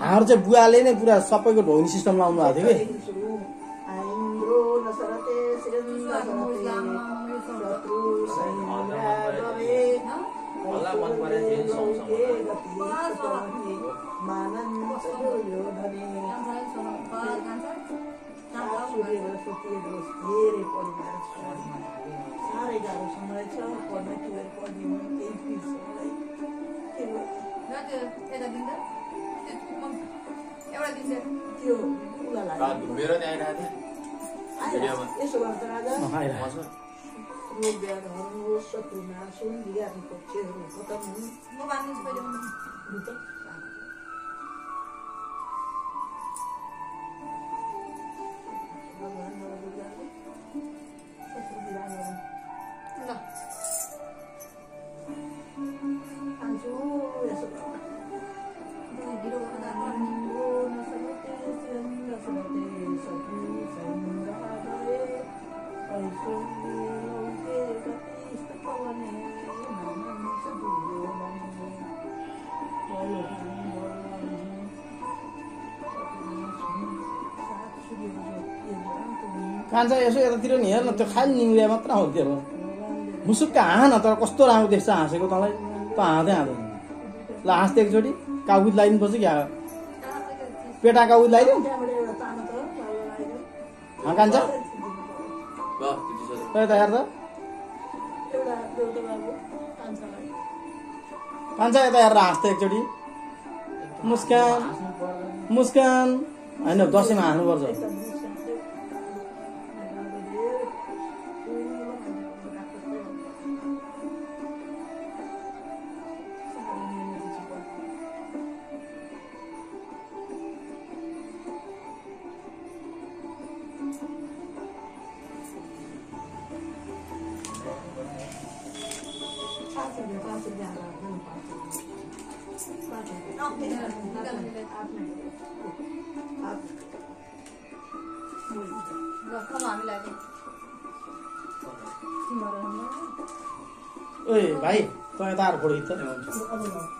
हाम्रो चाहिँ बुवाले नै पुरा सबैको ढोनी सिस्टम लाउनु भएको थियो कि मलाई मन परेको थियो नि सँगसँगै। साह्रै गाह्रो समय छ पढ्न के भएर पढ्दिनु केही फिस मलाई के भयो? त्यो उसलाई लाग्यो मेरो नि आइरहेको थियो आइरहेको छ। यसो गर्दा Gracias. कान्छ यसो यतातिर नि हेर न त्यो खालि निङ्रिया मात्र हो त्यो मुसुक्क न तर कस्तो राम्रो देख्छ हाँसेको तँलाई? त हाँदै हाँदैन ल हाँस्दै एकचोटि काउकुत लगाइदिनुपर्छ क्या पेटा त लगाइदियो। हाँ कान्छ त हेर त कान्छ यता हेरेर हाँस्दै एकचोटि। मुस्कान मुस्कान। होइन दसैँमा हाँस्नुपर्छ। ओए भाइ तँ यता खिच्छ अब